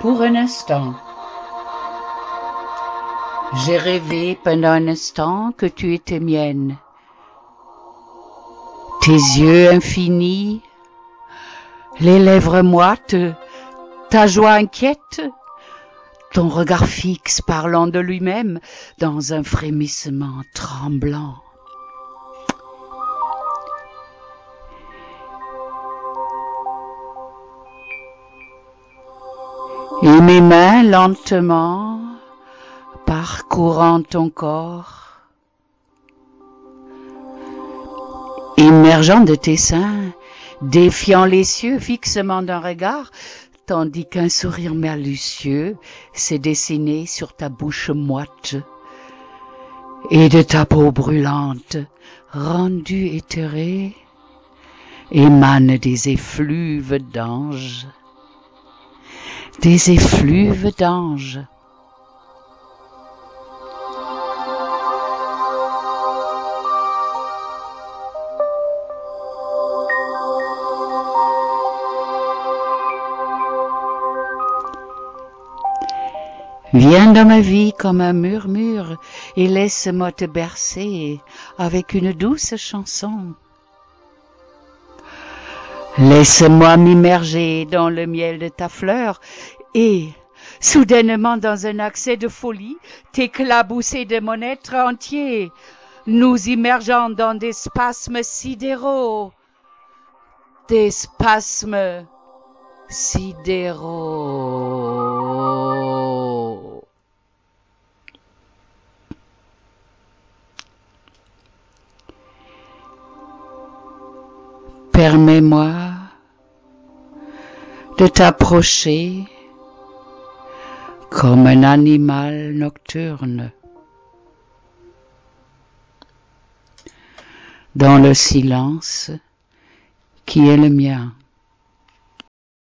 Pour un instant. J'ai rêvé pendant un instant que tu étais mienne. Tes yeux infinis, les lèvres moites, ta joie inquiète, ton regard fixe parlant de lui-même dans un frémissement tremblant. Et mes mains lentement parcourant ton corps, émergeant de tes seins, défiant les cieux fixement d'un regard, tandis qu'un sourire malicieux s'est dessiné sur ta bouche moite, et de ta peau brûlante, rendue éthérée, émanent des effluves d'anges, des effluves d'anges. Viens dans ma vie comme un murmure et laisse-moi te bercer avec une douce chanson. Laisse-moi m'immerger dans le miel de ta fleur et, soudainement dans un accès de folie, t'éclabousser de mon être entier, nous immergeant dans des spasmes sidéraux, des spasmes sidéraux. Permets-moi de t'approcher comme un animal nocturne dans le silence qui est le mien.